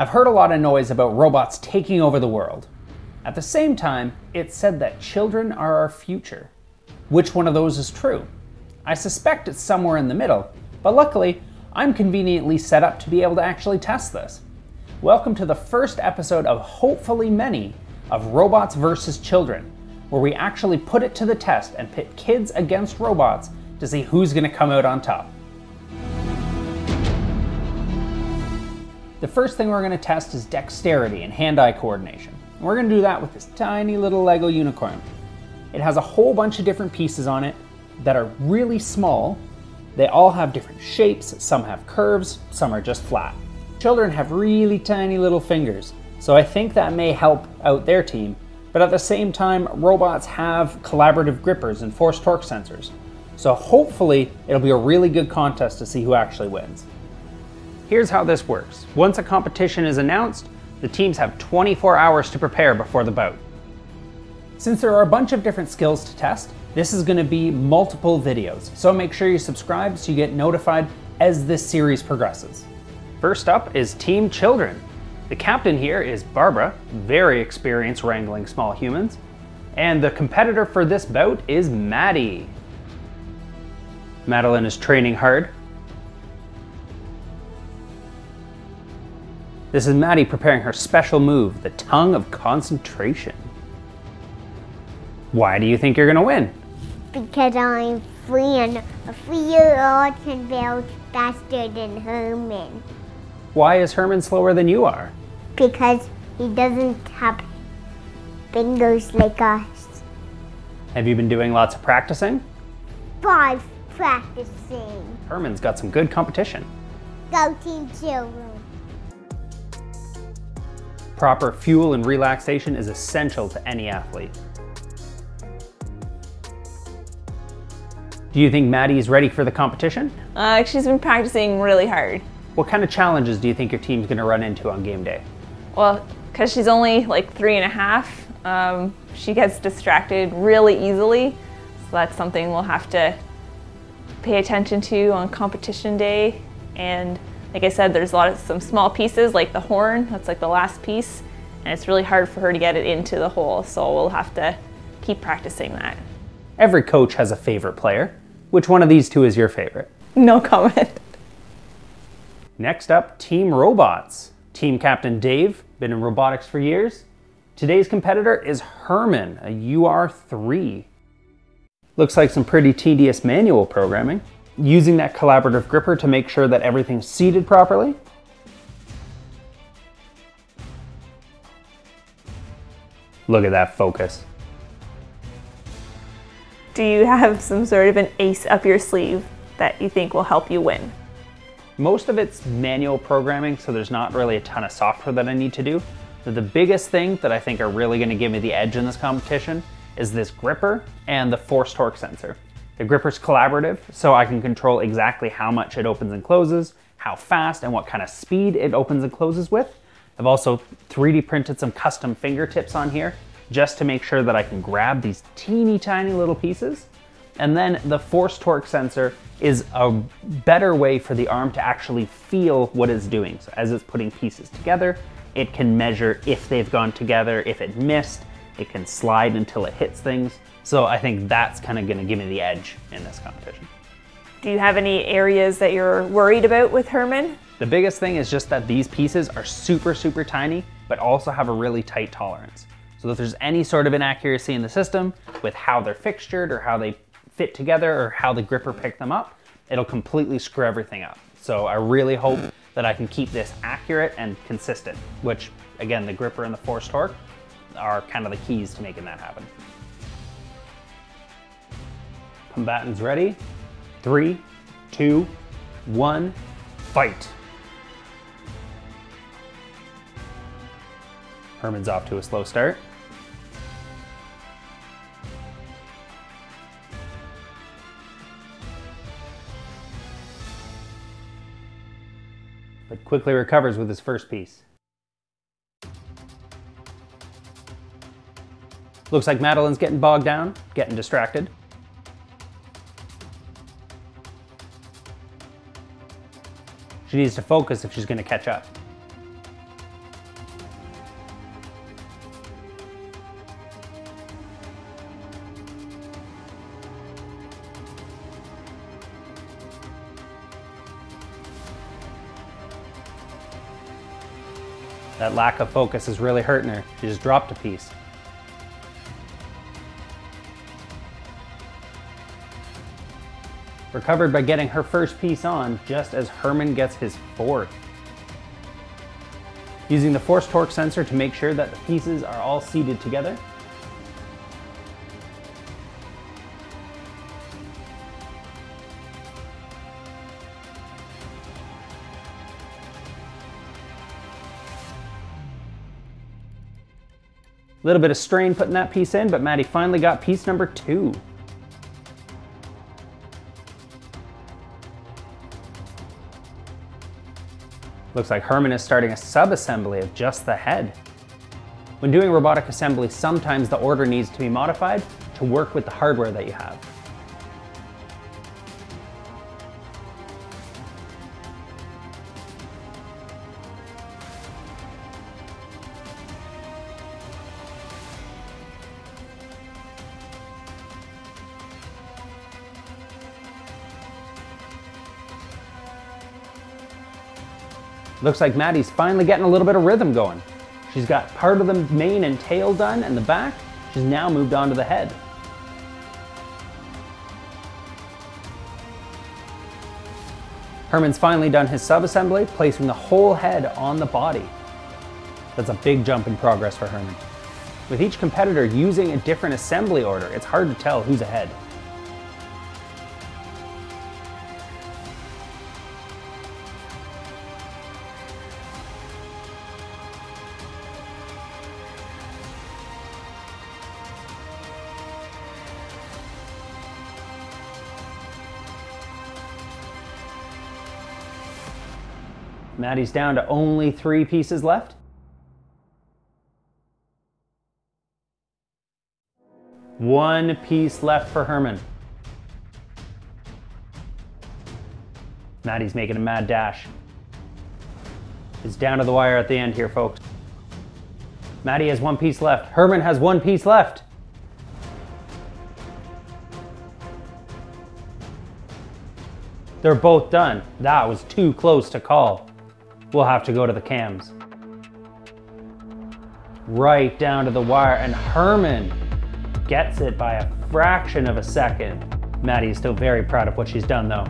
I've heard a lot of noise about robots taking over the world. At the same time, it's said that children are our future. Which one of those is true? I suspect it's somewhere in the middle, but luckily, I'm conveniently set up to be able to actually test this. Welcome to the first episode of hopefully many of Robots vs. Children, where we actually put it to the test and pit kids against robots to see who's going to come out on top. The first thing we're going to test is dexterity and hand-eye coordination. And we're going to do that with this tiny little Lego unicorn. It has a whole bunch of different pieces on it that are really small. They all have different shapes, some have curves, some are just flat. Children have really tiny little fingers, so I think that may help out their team. But at the same time, robots have collaborative grippers and force torque sensors. So hopefully it'll be a really good contest to see who actually wins. Here's how this works. Once a competition is announced, the teams have 24 hours to prepare before the bout. Since there are a bunch of different skills to test, this is going to be multiple videos, so make sure you subscribe so you get notified as this series progresses. First up is Team Children. The captain here is Barbara, very experienced wrangling small humans, and the competitor for this bout is Maddie. Madeline is training hard, This is Maddie preparing her special move, the Tongue of Concentration. Why do you think you're gonna win? Because I'm free and a three-year-old can build faster than Herman. Why is Herman slower than you are? Because he doesn't have fingers like us. Have you been doing lots of practicing? Five practicing. Herman's got some good competition. Go Team Children. Proper fuel and relaxation is essential to any athlete. Do you think Maddie is ready for the competition? Uh, she's been practicing really hard. What kind of challenges do you think your team's going to run into on game day? Well, because she's only like three and a half, um, she gets distracted really easily. So that's something we'll have to pay attention to on competition day and like I said, there's a lot of some small pieces like the horn, that's like the last piece, and it's really hard for her to get it into the hole, so we'll have to keep practicing that. Every coach has a favorite player. Which one of these two is your favorite? No comment. Next up, Team Robots. Team Captain Dave, been in robotics for years. Today's competitor is Herman, a UR3. Looks like some pretty tedious manual programming using that collaborative gripper to make sure that everything's seated properly. Look at that focus. Do you have some sort of an ace up your sleeve that you think will help you win? Most of it's manual programming, so there's not really a ton of software that I need to do. So the biggest thing that I think are really gonna give me the edge in this competition is this gripper and the force torque sensor. The gripper's collaborative, so I can control exactly how much it opens and closes, how fast and what kind of speed it opens and closes with. I've also 3D printed some custom fingertips on here just to make sure that I can grab these teeny tiny little pieces. And then the force torque sensor is a better way for the arm to actually feel what it's doing. So as it's putting pieces together, it can measure if they've gone together, if it missed, it can slide until it hits things. So I think that's kind of going to give me the edge in this competition. Do you have any areas that you're worried about with Herman? The biggest thing is just that these pieces are super, super tiny, but also have a really tight tolerance. So if there's any sort of inaccuracy in the system with how they're fixtured or how they fit together or how the gripper picked them up, it'll completely screw everything up. So I really hope that I can keep this accurate and consistent, which again, the gripper and the force torque are kind of the keys to making that happen. Combatants ready? Three, two, one, fight. Herman's off to a slow start. But quickly recovers with his first piece. Looks like Madeline's getting bogged down, getting distracted. She needs to focus if she's going to catch up. That lack of focus is really hurting her. She just dropped a piece. Recovered by getting her first piece on just as Herman gets his fourth. Using the force torque sensor to make sure that the pieces are all seated together, A little bit of strain putting that piece in, but Maddie finally got piece number two. Looks like Herman is starting a sub-assembly of just the head. When doing robotic assembly, sometimes the order needs to be modified to work with the hardware that you have. Looks like Maddie's finally getting a little bit of rhythm going. She's got part of the mane and tail done and the back. She's now moved on to the head. Herman's finally done his sub-assembly, placing the whole head on the body. That's a big jump in progress for Herman. With each competitor using a different assembly order, it's hard to tell who's ahead. Maddie's down to only three pieces left. One piece left for Herman. Maddie's making a mad dash. It's down to the wire at the end here, folks. Maddie has one piece left. Herman has one piece left. They're both done. That was too close to call. We'll have to go to the cams. Right down to the wire, and Herman gets it by a fraction of a second. Maddie is still very proud of what she's done though.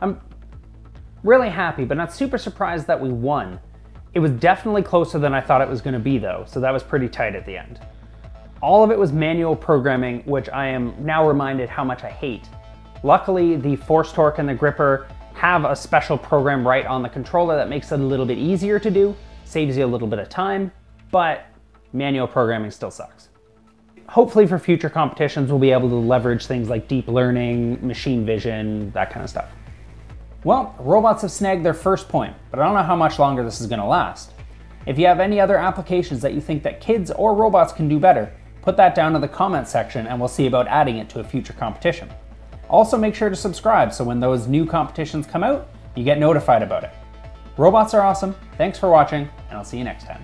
I'm really happy, but not super surprised that we won. It was definitely closer than I thought it was gonna be though, so that was pretty tight at the end. All of it was manual programming, which I am now reminded how much I hate. Luckily, the force torque and the gripper have a special program right on the controller that makes it a little bit easier to do, saves you a little bit of time, but manual programming still sucks. Hopefully for future competitions, we'll be able to leverage things like deep learning, machine vision, that kind of stuff. Well, robots have snagged their first point, but I don't know how much longer this is gonna last. If you have any other applications that you think that kids or robots can do better, put that down in the comment section and we'll see about adding it to a future competition. Also make sure to subscribe so when those new competitions come out, you get notified about it. Robots are awesome, thanks for watching, and I'll see you next time.